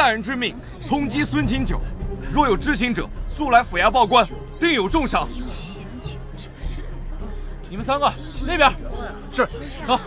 大人之命，通缉孙清九，若有知情者，速来府衙报官，定有重赏。你们三个那边，是，走。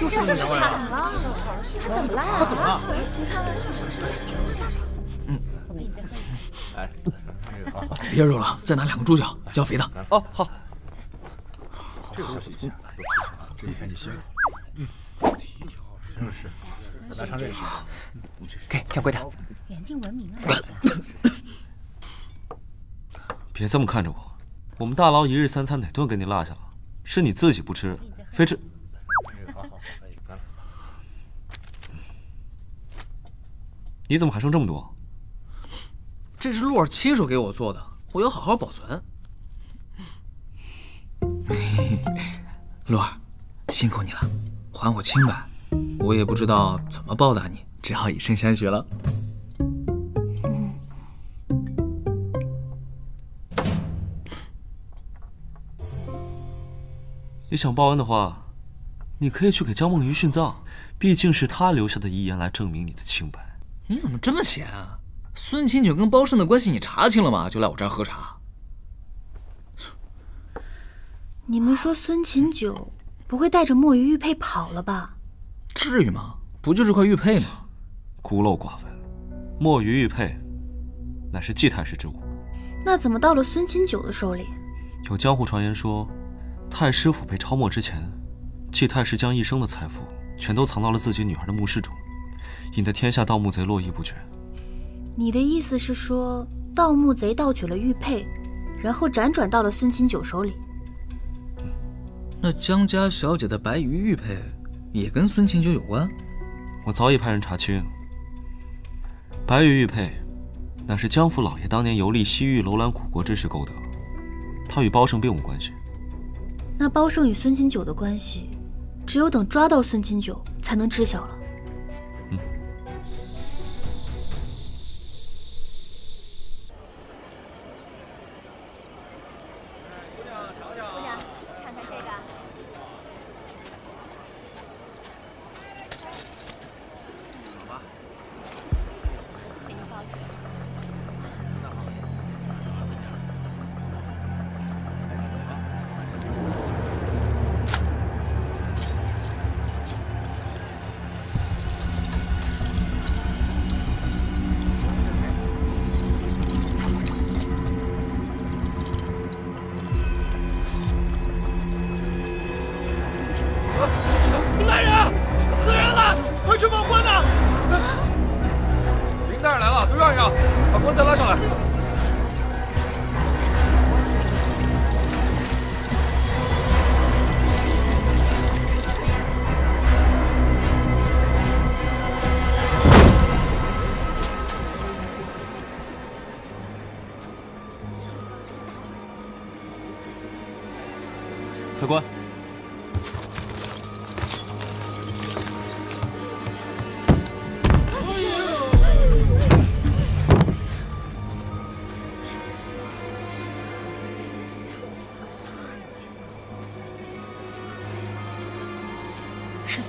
就是那两位啊！他怎么了？他怎么了？嗯，哎，别揉了，再拿两个猪脚，要肥的。哦，好。这个洗一下，这几天你辛苦。嗯，体挺好，是是。再拿上这个。给掌柜的。远近闻名啊！别这么看着我，我们大牢一日三餐哪顿给你落下了？是你自己不吃，非吃。你怎么还剩这么多？这是洛儿亲手给我做的，我要好好保存。洛儿，辛苦你了，还我清白。我也不知道怎么报答你，只好以身相许了。你想报恩的话，你可以去给江梦云殉葬，毕竟是他留下的遗言来证明你的清白。你怎么这么闲啊？孙清九跟包胜的关系你查清了吗？就来我这儿喝茶。你们说孙琴九不会带着墨鱼玉佩跑了吧？至于吗？不就是块玉佩吗？孤陋寡闻，墨鱼玉佩乃是季太师之物。那怎么到了孙琴九的手里？有江湖传言说，太师府被抄没之前，季太师将一生的财富全都藏到了自己女儿的墓室中，引得天下盗墓贼络绎不绝。你的意思是说，盗墓贼盗取了玉佩，然后辗转到了孙琴九手里？那江家小姐的白鱼玉佩也跟孙晴九有关？我早已派人查清，白玉玉佩乃是江府老爷当年游历西域楼兰古国之时购得，他与包胜并无关系。那包胜与孙晴九的关系，只有等抓到孙晴九才能知晓了。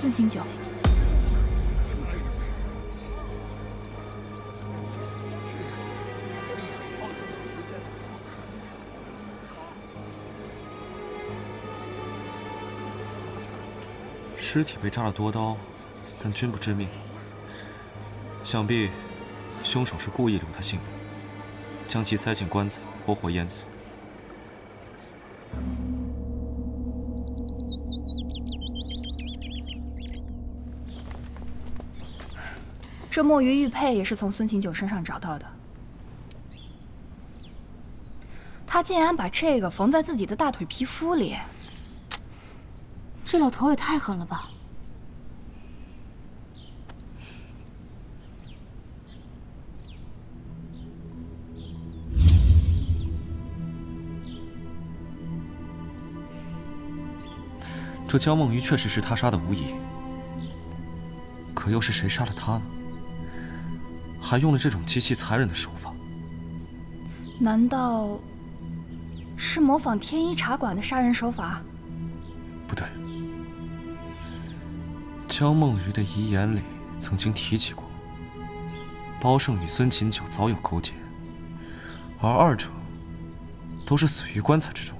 是孙醒九。尸体被扎了多刀，但均不致命，想必凶手是故意留他性命，将其塞进棺材，活活淹死。这墨鱼玉佩也是从孙琴九身上找到的。他竟然把这个缝在自己的大腿皮肤里，这老头也太狠了吧！这焦梦鱼确实是他杀的无疑，可又是谁杀了他呢？还用了这种极其残忍的手法？难道是模仿天一茶馆的杀人手法？不对，江梦鱼的遗言里曾经提起过，包胜与孙琴九早有勾结，而二者都是死于棺材之中，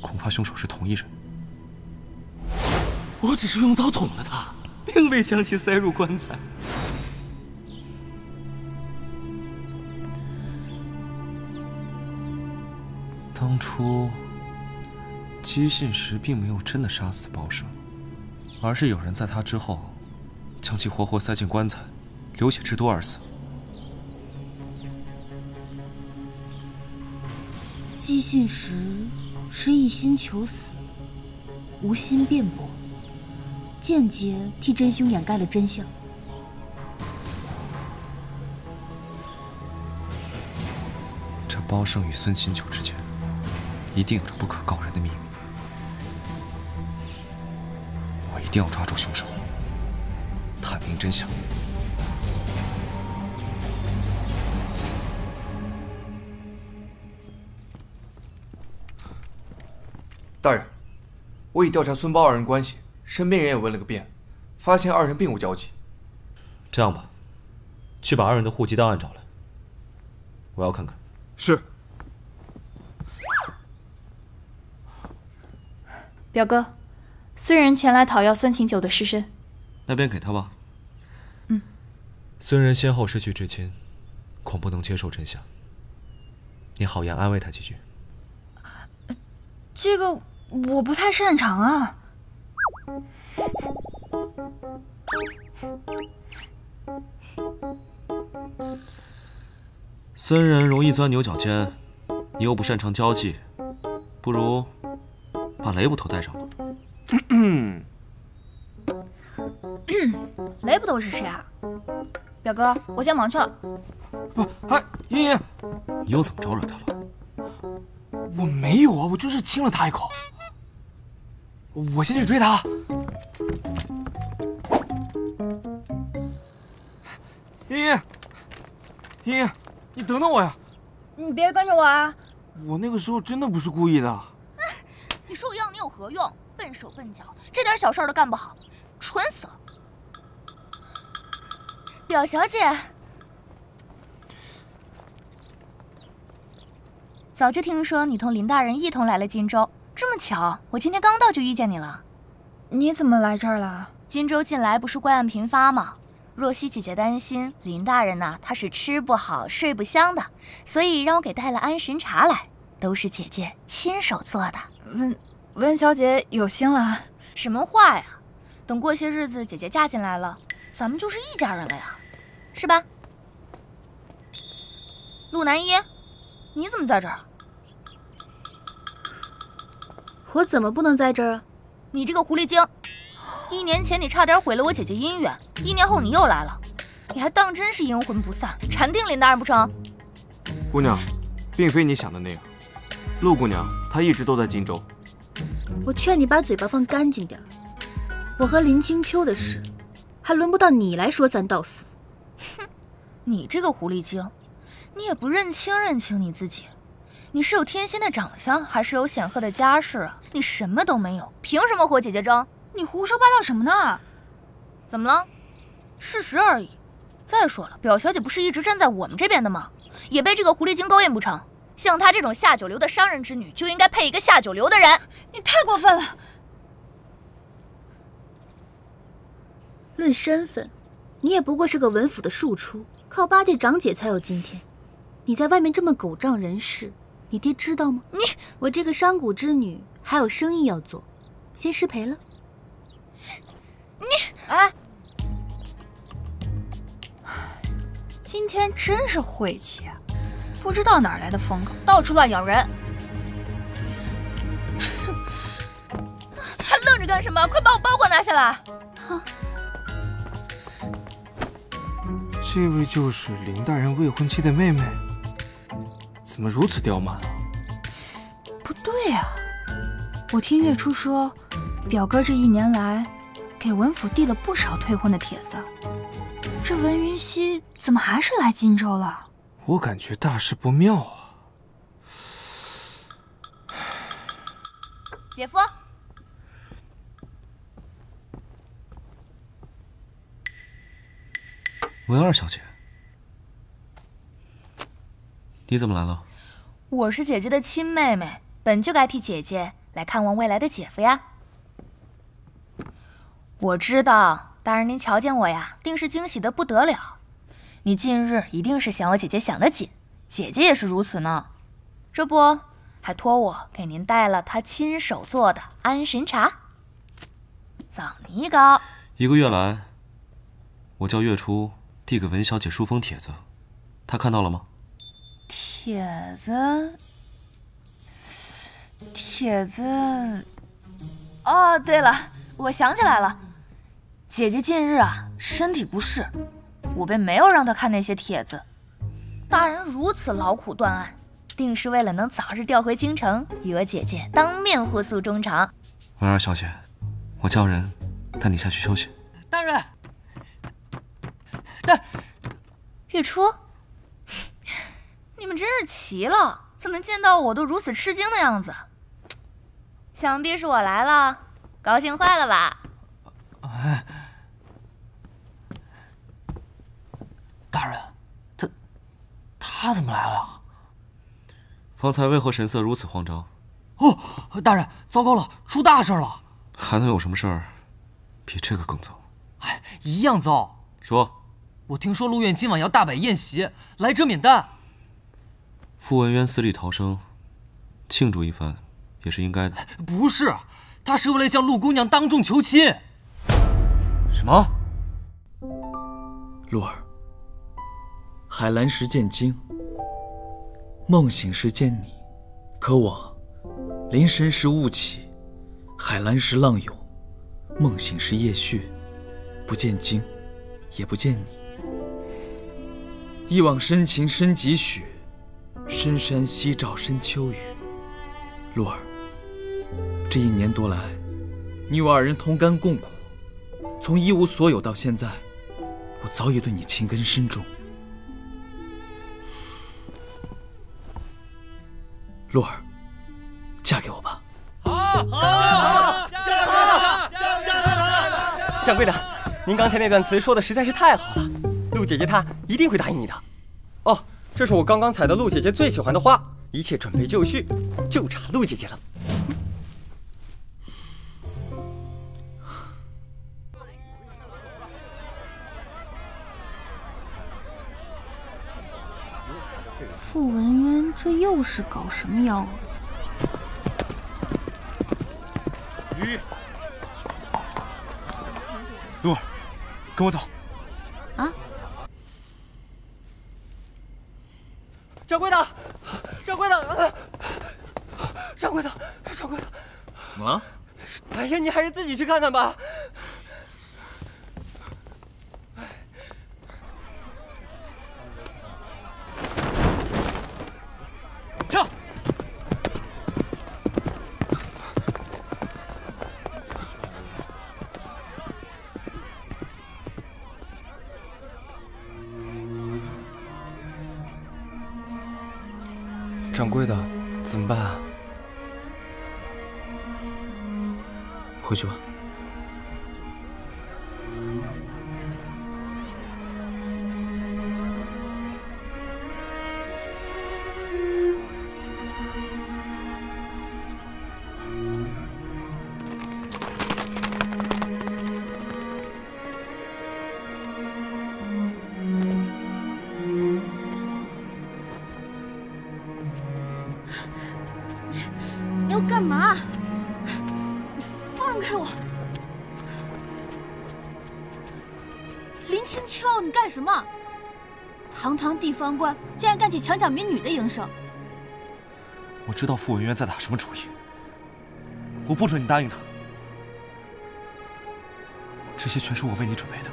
恐怕凶手是同一人。我只是用刀捅了他，并未将其塞入棺材。当初，姬信时并没有真的杀死包胜，而是有人在他之后，将其活活塞进棺材，流血至多而死。姬信时是一心求死，无心辩驳。间接替真凶掩盖了真相。这包胜与孙秦九之间，一定有着不可告人的秘密。我一定要抓住凶手，探明真相。大人，我已调查孙包二人关系。身边人也问了个遍，发现二人并无交集。这样吧，去把二人的户籍档案找来，我要看看。是。表哥，孙仁前来讨要孙琴九的尸身，那便给他吧。嗯。孙仁先后失去至亲，恐不能接受真相。你好言安慰他几句。这个我不太擅长啊。孙仁容易钻牛角尖，你又不擅长交际，不如把雷捕头带上吧。雷捕头是谁啊？表哥，我先忙去了。不，哎，茵茵，你又怎么招惹他了？我没有啊，我就是亲了他一口。我先去追他。茵茵，茵茵，你等等我呀！你别跟着我啊！我那个时候真的不是故意的。何用？笨手笨脚，这点小事都干不好，蠢死了！表小姐，早就听说你同林大人一同来了荆州。这么巧，我今天刚到就遇见你了。你怎么来这儿了？荆州近来不是怪案频发吗？若曦姐姐担心林大人呐，他是吃不好睡不香的，所以让我给带了安神茶来，都是姐姐亲手做的。温温小姐有心了。什么话呀？等过些日子姐姐嫁进来了，咱们就是一家人了呀，是吧？陆南一，你怎么在这儿？我怎么不能在这儿啊？你这个狐狸精！一年前你差点毁了我姐姐姻缘，一年后你又来了，你还当真是阴魂不散，缠定林大人不成？姑娘，并非你想的那样，陆姑娘她一直都在荆州。我劝你把嘴巴放干净点我和林清秋的事，还轮不到你来说三道四。哼，你这个狐狸精，你也不认清认清你自己。你是有天仙的长相，还是有显赫的家世啊？你什么都没有，凭什么和姐姐争？你胡说八道什么呢？怎么了？事实而已。再说了，表小姐不是一直站在我们这边的吗？也被这个狐狸精勾引不成？像她这种下九流的商人之女，就应该配一个下九流的人。你太过分了！论身份，你也不过是个文府的庶出，靠八戒长姐才有今天。你在外面这么狗仗人势，你爹知道吗？你我这个商贾之女还有生意要做，先失陪了。你哎，今天真是晦气啊！不知道哪来的疯狗，到处乱咬人。还 愣着干什么？快把我包裹拿下来！这位就是林大人未婚妻的妹妹，怎么如此刁蛮啊？不对呀、我听月初说，表哥这一年来给文府递了不少退婚的帖子。这文云溪怎么还是来荆州了？我感觉大事不妙啊！姐夫，文二小姐，你怎么来了？我是姐姐的亲妹妹，本就该替姐姐来看望未来的姐夫呀。我知道，大人您瞧见我呀，定是惊喜的不得了。你近日一定是想我姐姐想得紧，姐姐也是如此呢。这不，还托我给您带了她亲手做的安神茶，枣泥糕。一个月来，我叫月初递给文小姐书封帖子，她看到了吗？帖子，帖子。哦，对了，我想起来了，姐姐近日啊身体不适，我便没有让他看那些帖子。大人如此劳苦断案，定是为了能早日调回京城，与我姐姐当面互诉衷肠。文儿小姐，我叫人带你下去休息。大人，月初，你们真是齐了，怎么见到我都如此吃惊的样子？想必是我来了，高兴坏了吧？大人，他他怎么来了？方才为何神色如此慌张？哦，大人，糟糕了，出大事了！还能有什么事儿比这个更糟？哎，一样糟。说，我听说陆院今晚要大摆宴席，来者免单。傅文渊死里逃生，庆祝一番也是应该的。不是，他是为了向陆姑娘当众求亲。什么？陆儿，海蓝石见鲸，梦醒时见你。可我，临深时雾起，海蓝时浪涌，梦醒时夜续，不见鲸，也不见你。一往深情深几许，深山夕照深秋雨。鹿儿，这一年多来，你我二人同甘共苦，从一无所有到现在，我早已对你情根深重。鹿儿，嫁给我吧好好好。掌柜的，您刚才那段词说的实在是太好了，陆姐姐她一定会答应你的。哦，这是我刚刚采的陆姐姐最喜欢的花，一切准备就绪，就差陆姐姐了。傅文渊这又是搞什么幺蛾子？鱼，鹿儿，跟我走。啊！掌柜的，掌柜的，啊掌柜的，掌柜的，怎么了？哎呀，你还是自己去看看吧。掌柜的，怎么办啊？回去吧。竟然干起强抢民女的营生！我知道傅文渊在打什么主意，我不准你答应他。这些全是我为你准备的。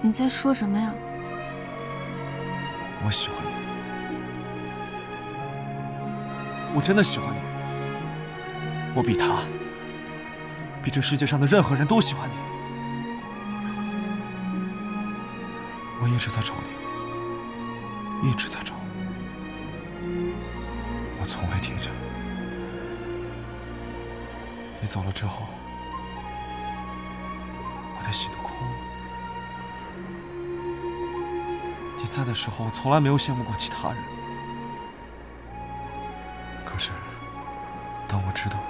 你在说什么呀？我喜欢你，我真的喜欢你。我比他，比这世界上的任何人都喜欢你。我一直在找你，一直在找，我从未停下。你走了之后，我的心都空了。你在的时候，我从来没有羡慕过其他人。可是，当我知道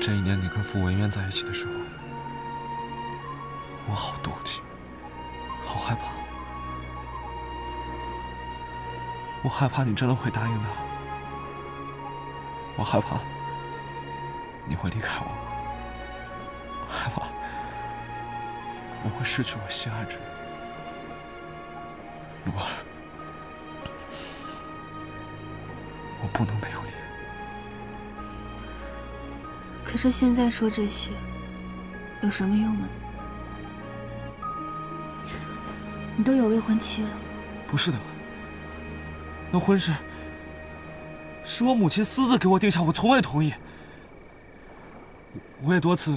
这一年你跟傅文渊在一起的时候，我好妒忌，好害怕。我害怕你真的会答应他，我害怕你会离开我，害怕我会失去我心爱之人。罗儿，我不能没有你。可是现在说这些有什么用呢？你都有未婚妻了，不是的，那婚事是我母亲私自给我定下，我从未同意。我也多次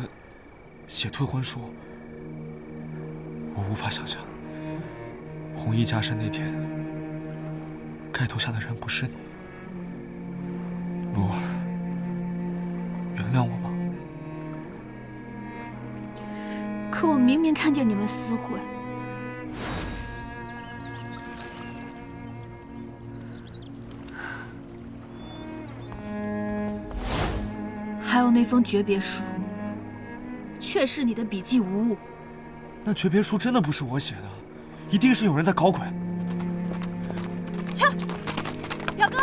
写退婚书，我无法想象。红衣加身那天，盖头下的人不是你，露儿，原谅我吧。可我明明看见你们私会，那封诀别书，确是你的笔迹无误。那诀别书真的不是我写的。一定是有人在搞鬼！去，表哥，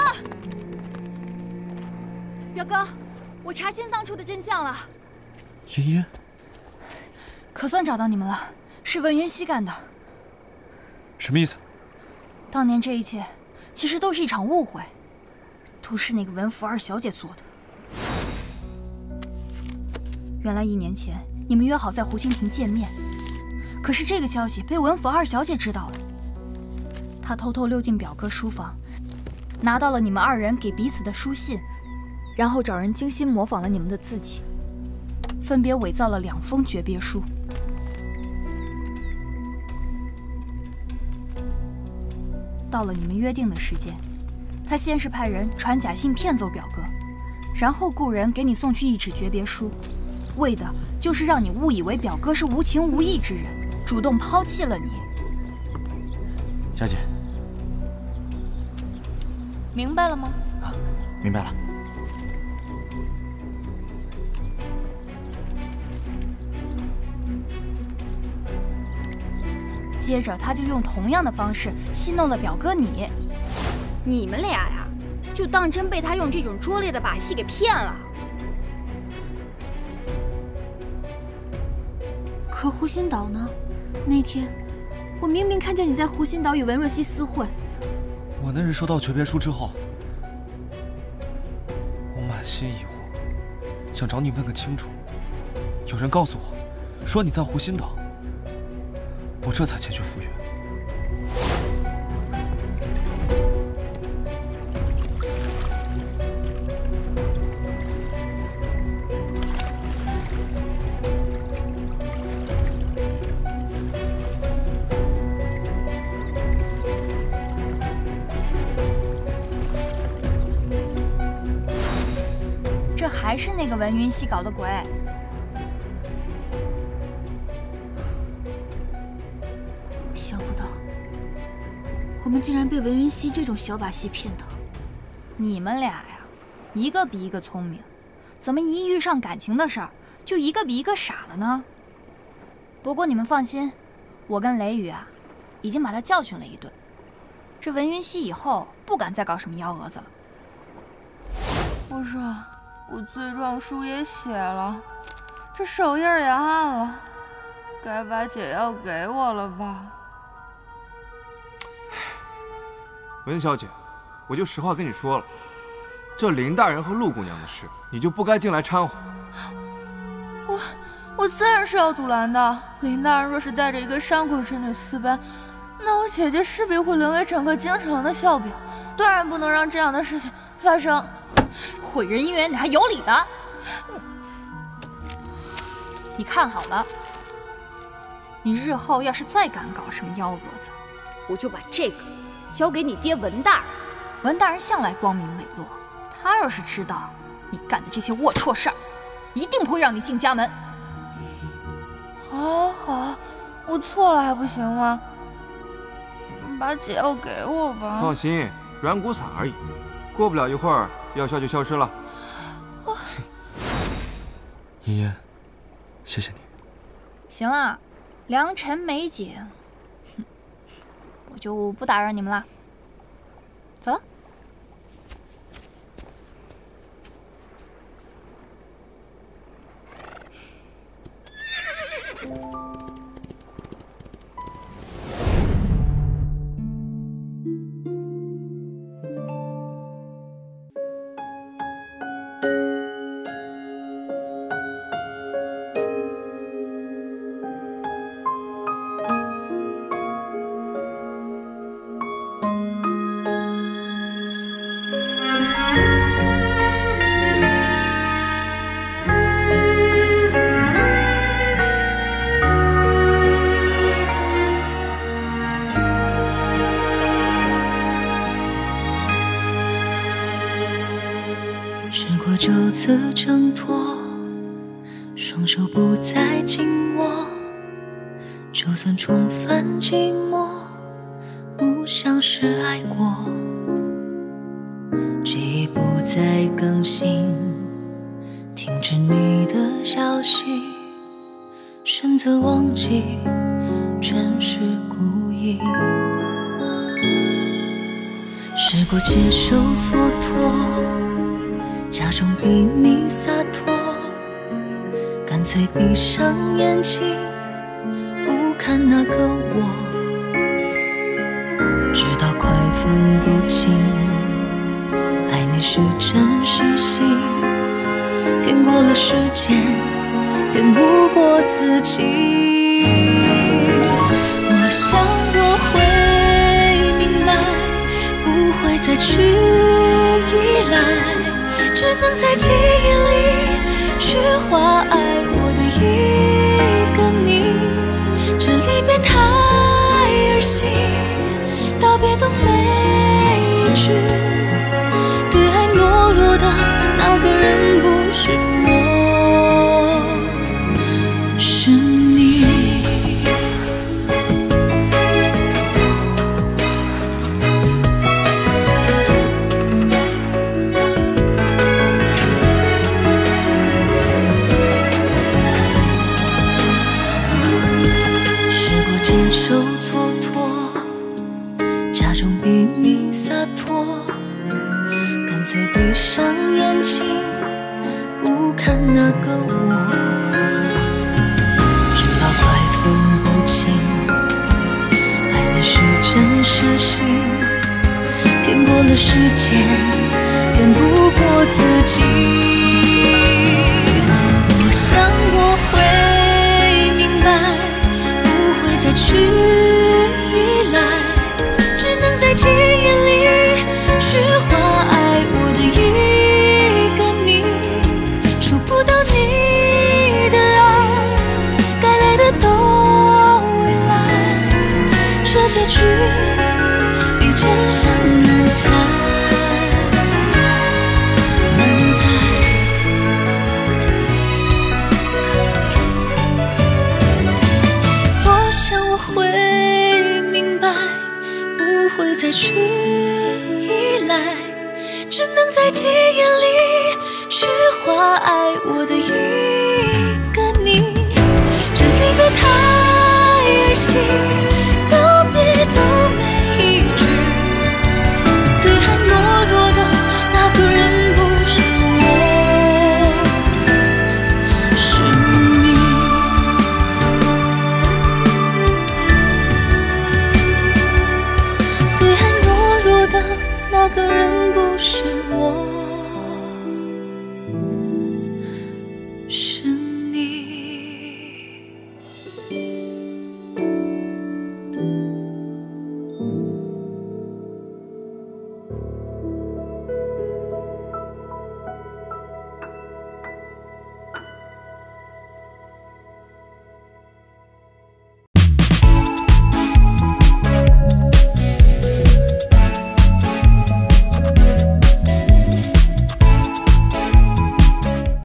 表哥，我查清当初的真相了。茵茵，可算找到你们了，是文云熙干的。什么意思？当年这一切，其实都是一场误会，都是那个文府二小姐做的。原来一年前你们约好在湖心亭见面。可是这个消息被文府二小姐知道了，她偷偷溜进表哥书房，拿到了你们二人给彼此的书信，然后找人精心模仿了你们的字迹，分别伪造了两封诀别书。到了你们约定的时间，他先是派人传假信骗走表哥，然后雇人给你送去一纸诀别书，为的就是让你误以为表哥是无情无义之人。主动抛弃了你，小姐，明白了吗？啊，明白了。接着，他就用同样的方式戏弄了表哥你。你们俩呀，就当真被他用这种拙劣的把戏给骗了。湖心岛呢？那天，我明明看见你在湖心岛与文若曦私会。我那日收到诀别书之后，我满心疑惑，想找你问个清楚。有人告诉我，说你在湖心岛，我这才前去赴约。是那个文云熙搞的鬼，想不到我们竟然被文云熙这种小把戏骗到。你们俩呀，一个比一个聪明，怎么一遇上感情的事儿，就一个比一个傻了呢？不过你们放心，我跟雷雨啊，已经把他教训了一顿。这文云熙以后不敢再搞什么幺蛾子了。不是，我罪状书也写了，这手印也按了，该把解药给我了吧？文小姐，我就实话跟你说了，这林大人和陆姑娘的事，你就不该进来掺和。我我自然是要阻拦的。林大人若是带着一个伤口之女私奔，那我姐姐势必会沦为整个京城的笑柄，断然不能让这样的事情发生。毁人姻缘，你还有理了？你看好了，你日后要是再敢搞什么幺蛾子，我就把这个交给你爹文大人。文大人向来光明磊落，他要是知道你干的这些龌龊事儿，一定不会让你进家门。好好，我错了还不行吗？把解药给我吧。放心，软骨散而已，过不了一会儿药效就消失了。妍妍，谢谢你。行了，良辰美景，哼，我就不打扰你们了，寂寞，不像是爱过。记忆不再更新，停止你的消息，选择忘记，全是故意。试过接受蹉跎。假装比你洒脱，干脆闭上眼睛，看那个我，直到快分不清，爱你是真是戏，骗过了时间，骗不过自己。我想我会明白，不会再去依赖。只能在记忆里去画爱道别的每一句，对爱懦弱的那个人不爱我的一个你。这离别太儿戏，